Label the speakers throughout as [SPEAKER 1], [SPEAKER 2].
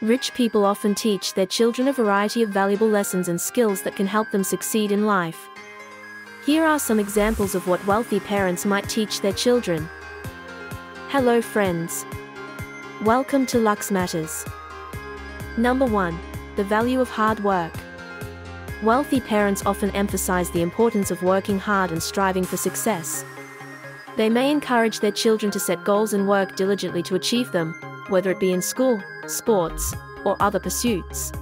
[SPEAKER 1] Rich people often teach their children a variety of valuable lessons and skills that can help them succeed in life. Here are some examples of what wealthy parents might teach their children. Hello friends. Welcome to LuxMatterz. Number 1. The value of hard work. Wealthy parents often emphasize the importance of working hard and striving for success. They may encourage their children to set goals and work diligently to achieve them, whether it be in school, sports, or other pursuits.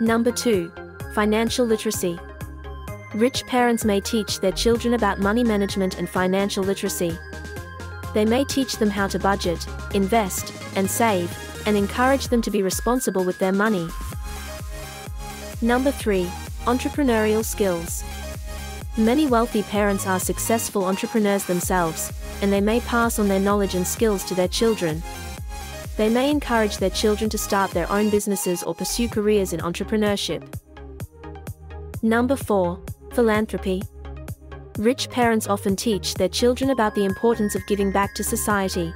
[SPEAKER 1] Number 2. Financial literacy. Rich parents may teach their children about money management and financial literacy. They may teach them how to budget, invest, and save, and encourage them to be responsible with their money. Number 3. Entrepreneurial skills. Many wealthy parents are successful entrepreneurs themselves, and they may pass on their knowledge and skills to their children. They may encourage their children to start their own businesses or pursue careers in entrepreneurship. Number 4. Philanthropy. Rich parents often teach their children about the importance of giving back to society.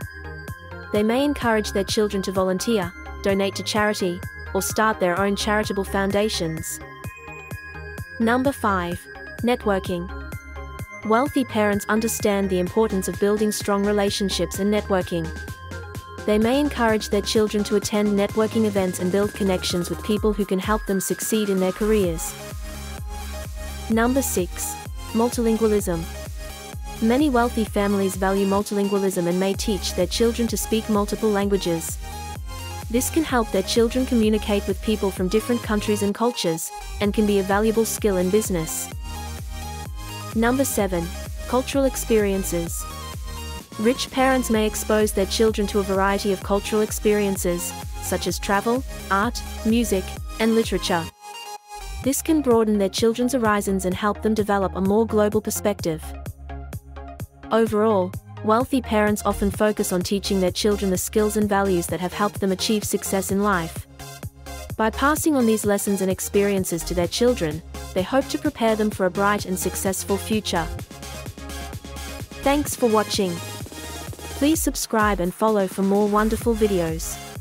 [SPEAKER 1] They may encourage their children to volunteer, donate to charity, or start their own charitable foundations. Number 5. Networking. Wealthy parents understand the importance of building strong relationships and networking. They may encourage their children to attend networking events and build connections with people who can help them succeed in their careers. Number 6. Multilingualism. Many wealthy families value multilingualism and may teach their children to speak multiple languages. This can help their children communicate with people from different countries and cultures, and can be a valuable skill in business. Number 7. Cultural experiences. Rich parents may expose their children to a variety of cultural experiences, such as travel, art, music, and literature. This can broaden their children's horizons and help them develop a more global perspective. Overall, wealthy parents often focus on teaching their children the skills and values that have helped them achieve success in life. By passing on these lessons and experiences to their children, they hope to prepare them for a bright and successful future. Thanks for watching. Please subscribe and follow for more wonderful videos.